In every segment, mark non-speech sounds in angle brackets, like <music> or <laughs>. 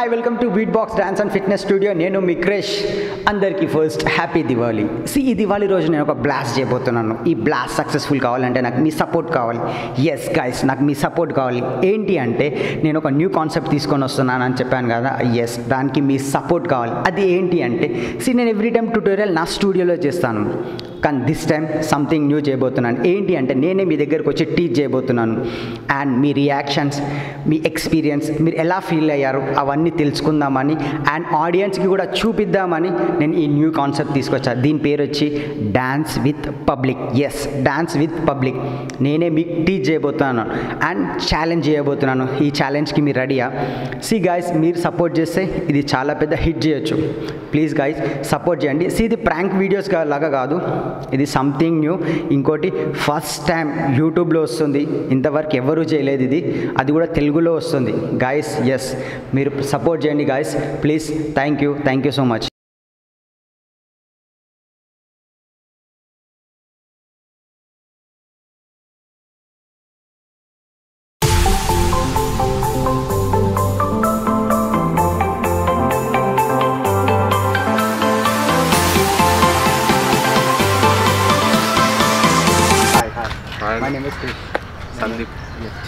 Hi welcome to beat box dance and fitness studio నేను మీ క్రిష్. అందరికీ ఫస్ట్ హ్యాపీ దివాళీ సి ఈ దివాళీ రోజు నేను ఒక బ్లాస్ట్ చేయబోతున్నాను. ఈ బ్లాస్ట్ సక్సెస్ఫుల్ కావాలంటే నాకు మీ సపోర్ట్ కావాలి. ఎస్ గైస్ నాకు మీ సపోర్ట్ కావాలి. ఏంటి అంటే నేను ఒక న్యూ కాన్సెప్ట్ తీసుకొని వస్తున్నాను అని చెప్పాను కదా. ఎస్ దానికి మీ సపోర్ట్ కావాలి. అది ఏంటి అంటే సి నేను ఎవ్రీ టైం ట్యూటోరియల్ నా స్టూడియోలో చేస్తాను. కానీ దిస్ టైం సంథింగ్ న్యూ చేయబోతున్నాను. ఏంటి అంటే నేనే మీ దగ్గరకు వచ్చి టీచ్ చేయబోతున్నాను. అండ్ మీ రియాక్షన్స్ మీ ఎక్స్పీరియన్స్ మీరు ఎలా ఫీల్ అయ్యారు అవన్నీ తెలుసుకుందామని అండ్ ఆడియన్స్కి కూడా చూపిద్దామని నేను ఈ న్యూ కాన్సెప్ట్ తీసుకొచ్చాను దీని పేరు వచ్చి dance with public yes dance with public నేనే మీకు టీచ్ చేయబోతున్నాను అండ్ ఛాలెంజ్ చేయబోతున్నాను. ఈ ఛాలెంజ్కి మీరు రెడీయా సి గాయస్ మీరు సపోర్ట్ చేస్తే ఇది చాలా పెద్ద హిట్ చేయొచ్చు. ప్లీజ్ గాయస్ సపోర్ట్ చేయండి. సి ఇది ప్రాంక్ వీడియోస్ లాగా కాదు. ఇది సంథింగ్ న్యూ ఇంకోటి ఫస్ట్ టైం యూట్యూబ్లో వస్తుంది. ఇంతవరకు ఎవరూ చేయలేదు ఇది. అది కూడా తెలుగులో వస్తుంది. గాయస్ ఎస్ మీరు సపోర్ట్ చేయండి guys please thank you thank you so much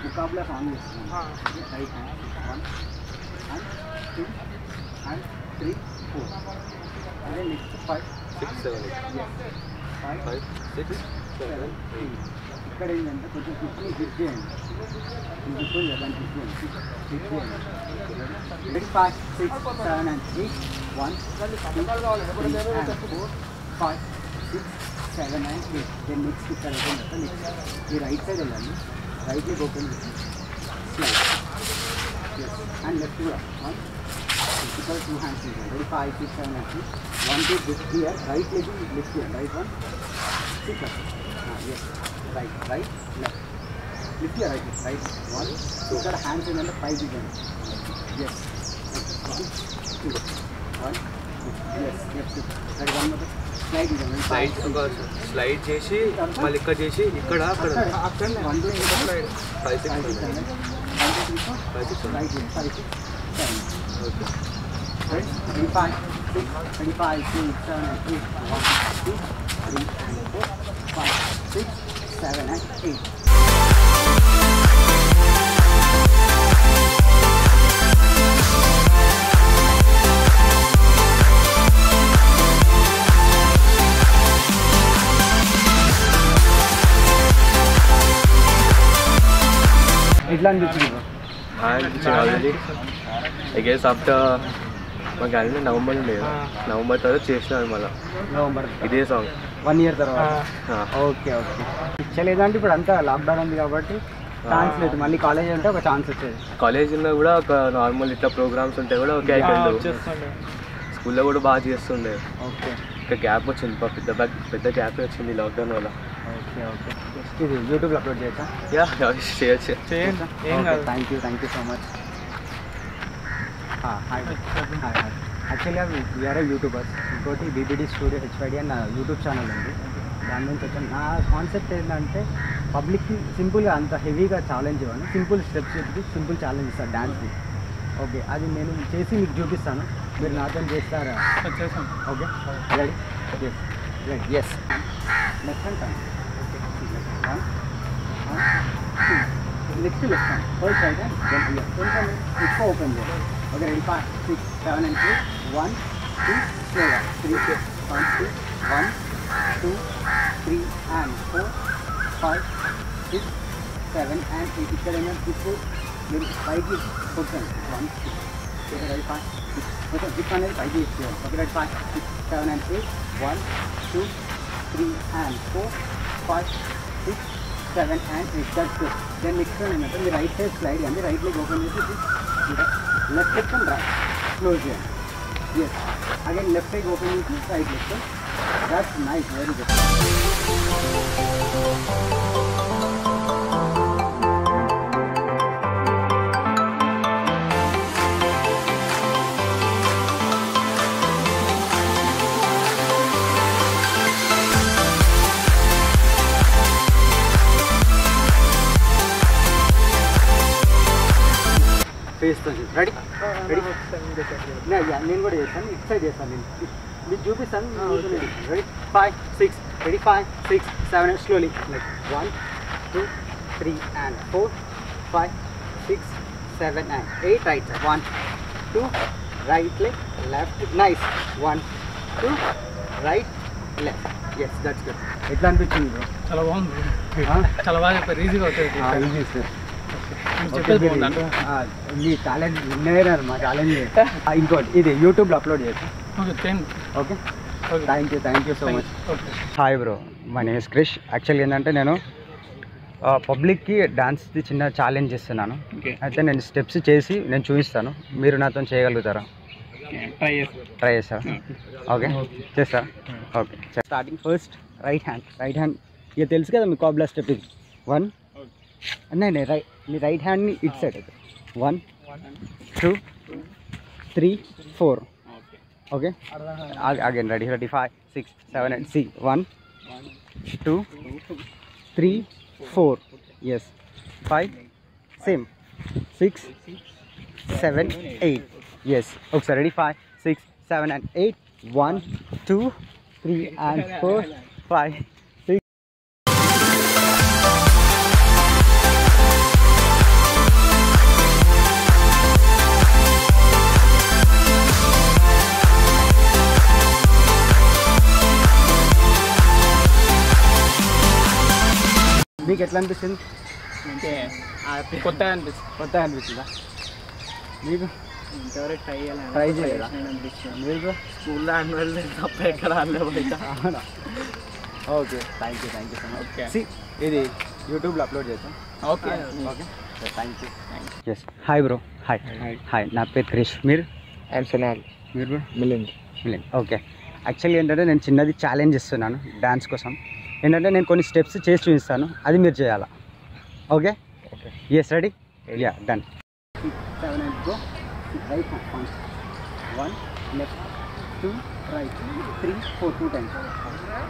simple ముకాబులా form చేస్తున్నాను right hand one and two and three four అదే next five six seven five five six seven ఇక్కడ ఏంటంటే కొంచెం కిడ్నీ గిఫ్ట్ చేయండి simple దాన్ని gift చేయండి gift చేయండి ready five six seven and eight one four five six seven and eight then next ఇక్కడ next ఈ రైట్ సైడ్ వెళ్ళండి right leg open with slide yes and left to right one principal two hands in ready five six seven eight one two this here right leg is left here right one six up ah yes right right left left here right right one these are hands in under five again yes one two one yes left right one more slide ఒక slide చేసి మళ్ళీ ఇక్కడ చేసి ఇక్కడ అక్కడ అక్కడ one two five six five six right five six seven okay Right? 35, 6, 35, 2, 7, and 8, 1, 2, 3, and 4, 5, 6, 7, and 8. ఎట్లా అనిపించింది ఆల్రెడీ ఐ గెస్ ఆఫ్టర్ మా క్యాలెండర్ నవంబర్ ఉండే కదా. నవంబర్ తర్వాత చేసినారు మళ్ళీ. నవంబర్ ఇదే సాంగ్ వన్ ఇయర్ తర్వాత. ఓకే ఓకే ఇచ్చలేదంటే ఇప్పుడు అంతా లాక్డౌన్ ఉంది కాబట్టి ఛాన్స్ లేదు. మళ్ళీ కాలేజ్ ఉంటే ఒక ఛాన్స్ వచ్చేది. కాలేజ్ ఉన్నా కూడా ఒక నార్మల్ ఇట్లా ప్రోగ్రామ్స్ ఉంటే కూడా ఓకే అయిపోయింది స్కూల్లో కూడా బాగా చేస్తుండే. ఓకే ఇంకా గ్యాప్ వచ్చింది. పెద్ద పెద్ద గ్యాప్ వచ్చింది లాక్డౌన్ వల్ల. ఓకే ఓకే ఇది యూట్యూబ్లో అప్లోడ్ చేయొచ్చా యా చేయొచ్చు చేయండి ఏం కాదు thank you thank you so much hi hi hi యాక్చువల్గా వీఆర్ యూట్యూబర్స్ ఇంకోటి బీబీడీ స్టూడియో హెచ్వైడి అని నా యూట్యూబ్ ఛానల్ ఉంది దాని నుంచి వచ్చాను నా కాన్సెప్ట్ ఏంటంటే పబ్లిక్కి సింపుల్గా అంత హెవీగా ఛాలెంజ్ ఇవ్వను సింపుల్ స్టెప్స్ చెప్పి సింపుల్ ఛాలెంజ్ ఇస్తాను డాన్స్కి ఓకే అది నేను చేసి మీకు చూపిస్తాను మీరు నాతో చేస్తారా చేసాం okay ready yes next to left hand, first right hand, then here. Incoming, it's for open here. Okay, ready, 5, 6, 7 and 8, 1, 2, slow down, 3, 1, 2, 1, 2, 3 and 4, 5, 6, 7 and 8. It's the people, maybe 5 is open, 1, 2. Okay, ready, 5, 6, okay, this one is 5 is here. Okay, ready, 5, 6, 7 and 8, 1, 2, 3 and 4, 5, six, seven, and eight. That's good. Then next one, another. The right side slide and the right leg open. This is left leg come right. Close here. Yes. Again, left leg open. This is right leg. That's nice. Very good. Ready ready నేను కూడా చేస్తాను ఇటు side చేస్తాను నేను మీకు చూపిస్తాను ready five six ready five six seven slowly like one two three and four five six seven and eight right one two right leg left nice one two right left yes that's good ఎట్లా అనిపించింది bro చాలా బాగుంది చాలా బాగా చెప్పారు ఈజీగా అవుతుంది easy sir మీ టాలెంట్ విన్నర్ మా టాలెంట్ ఇంకోటి ఇది యూట్యూబ్లో అప్లోడ్ చేయొచ్చు okay thank you thank you so much hi bro my name is Krish యాక్చువల్గా ఏంటంటే నేను పబ్లిక్కి డాన్స్ది చిన్న ఛాలెంజ్ ఇస్తున్నాను అయితే నేను స్టెప్స్ చేసి నేను చూపిస్తాను. మీరు నాతో చేయగలుగుతారా? ట్రై చేస్తాను ట్రై చేస్తారా ఓకే చేస్తారా okay starting first right hand right hand ఇక తెలుసు కదా మీ కాబ్లా స్టెప్ ఇది. వన్ નહીં નહીં રાઈટ ની રાઈટ હેન્ડની ઇટ સાઈડ હતી one two three four okay again ready ready five six seven eight see one two three four yes five same six seven eight yes okay ready five six seven and eight one two three and four five మీకు ఎట్లా అనిపిస్తుంది? అంటే <laughs> కొత్తగా అనిపిస్తుంది. కొత్త అనిపిస్తుందా? మీకు? ఇంతవరకు ట్రై చేయాలి. ట్రై చేయలేదా? మీరు స్కూల్లో తప్ప ఎక్కడ అవునా? Okay. Thank you thank you so much okay. See ఇది యూట్యూబ్లో అప్లోడ్ చేస్తాం okay okay. Thank you yes hi bro hi hi నా పేరు క్రిష్. మీరు? అండ్ సునాల్ మీరు bro Milind million okay actually ఏంటంటే నేను చిన్నది ఛాలెంజ్ ఇస్తున్నాను డ్యాన్స్ కోసం. ఏంటంటే నేను కొన్ని స్టెప్స్ చేసి చూపిస్తాను. అది మీరు చేయాలా? Okay? Okay. Yes ready yeah done seven and go right one left two right three four two times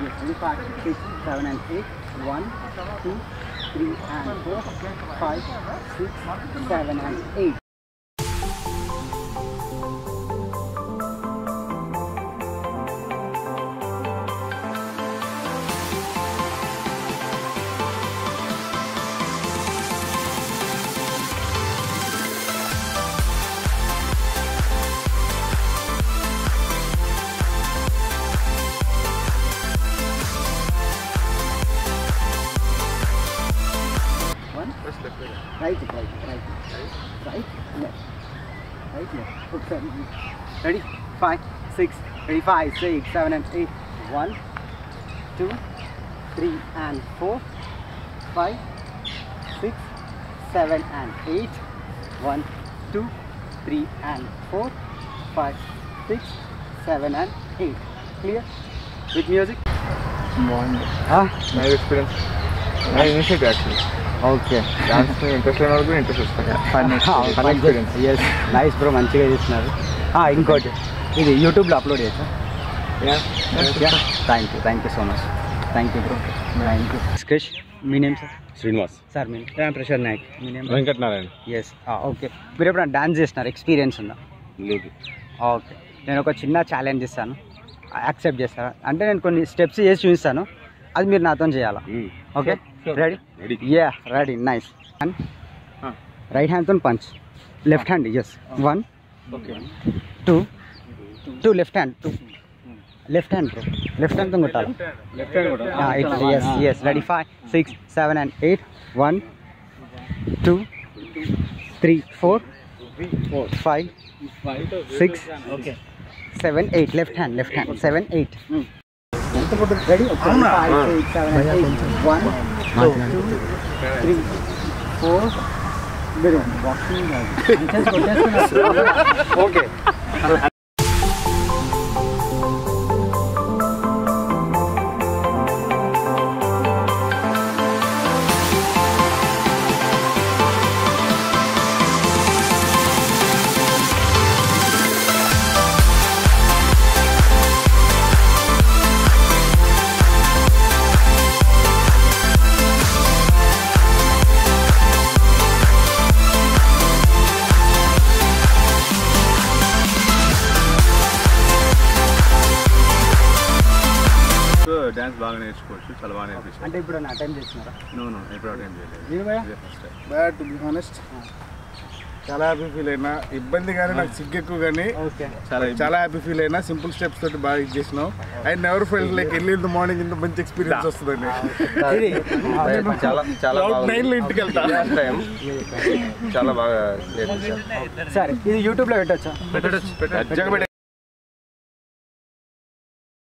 yes ready five six seven and eight one two three and four five six seven and eight 5, 6, ready 5, 6, 7 and 8, 1, 2, 3 and 4, 5, 6, 7 and 8, 1, 2, 3 and 4, 5, 6, 7 and 8. Clear? With music? బాగుంది nice experience nice initiative actually okay dance interest లేని వాళ్ళు interest వస్తాయి fun fun experience yes nice bro మంచిగా చేస్తున్నారు ఇంకోటి ఇది యూట్యూబ్లో upload చేస్తా. Thank you thank you so much thank you bro thank you Krish me name sir Srinivas. Sir మీ ప్రసాద్ నాయక్ మీ నేమ్ వెంకటనారాయణ. ఎస్ ఓకే మీరు ఎప్పుడైనా డాన్స్ చేస్తున్నారు ఎక్స్పీరియన్స్ ఉందా? లేదు. ఓకే నేను ఒక చిన్న ఛాలెంజ్ ఇస్తాను. యాక్సెప్ట్ చేస్తారా? అంటే నేను కొన్ని స్టెప్స్ చేసి చూపిస్తాను. అది మీరు నాతో చేయాలా? Okay. Ready ready yeah ready nice and Ah. Right హ్యాండ్తో punch left hand yes one two left hand two left hand bro left hand तुम उठा लो लेफ़्ट हैंड उठा हाँ yes yes ready 5 6 7 and eight one two three four four five six seven eight left hand left hand seven 8 ready okay 5 okay నేర్చుకోవచ్చు చాలా బాగా నేర్పిస్తారు అంటే ఇప్పుడు అటెండ్ చేస్తున్నారా? నువ్వు ఎప్పుడు అటెండ్ చేయలేదు. బట్ టు బి హానెస్ట్ చాలా హ్యాపీ ఫీల్ అయినా. ఇబ్బంది కానీ నాకు సిగ్గు ఎక్కువ కానీ ఓకే. చాలా చాలా హ్యాపీ ఫీల్ అయినా సింపుల్ స్టెప్స్ తోటి బాగా ఇది చేసినావు I never fell like early in the morning ఇంత మంచి ఎక్స్పీరియన్స్ వస్తుందని. <laughs> ఇది చాలా చాలా Cloud బాగుంది nine లో ఇంటికి వెళ్తా. చాలా బాగా నేర్పించారు. సరే ఇది యూట్యూబ్లో పెట్టచ్చా? పెట్టచ్చు నిజంగా